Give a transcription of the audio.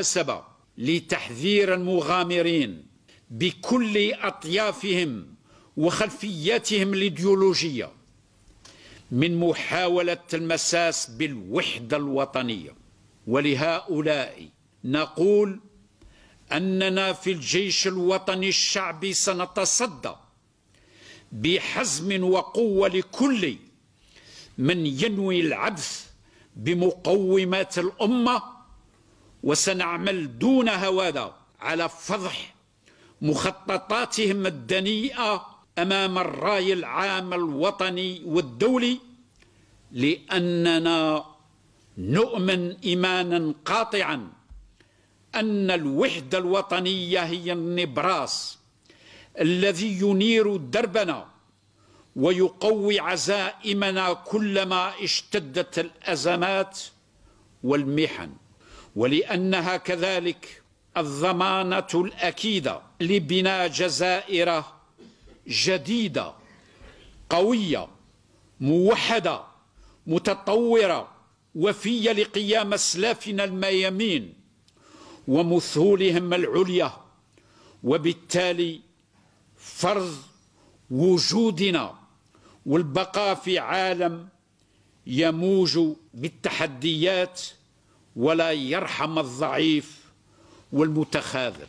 مناسبة لتحذير المغامرين بكل أطيافهم وخلفياتهم الإيديولوجية من محاولة المساس بالوحدة الوطنية ولهؤلاء نقول أننا في الجيش الوطني الشعبي سنتصدى بحزم وقوة لكل من ينوي العبث بمقومات الأمة وسنعمل دون هوادة على فضح مخططاتهم الدنيئة أمام الرأي العام الوطني والدولي لأننا نؤمن إيمانا قاطعا أن الوحدة الوطنية هي النبراس الذي ينير دربنا ويقوي عزائمنا كلما اشتدت الأزمات والمحن. ولأنها كذلك الضمانة الأكيدة لبناء جزائر جديدة قوية موحدة متطورة وفية لقيام أسلافنا الميامين ومثولهم العليا وبالتالي فرض وجودنا والبقاء في عالم يموج بالتحديات ولا يرحم الضعيف والمتخاذل.